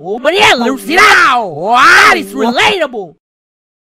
But yeah, Lucy, now, oh, that is relatable.